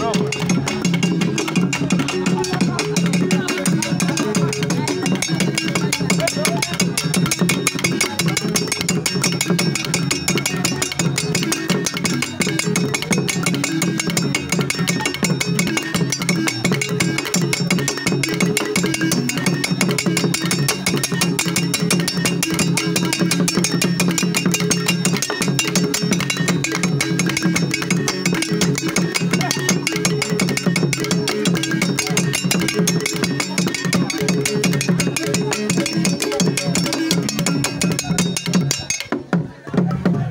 Здорово.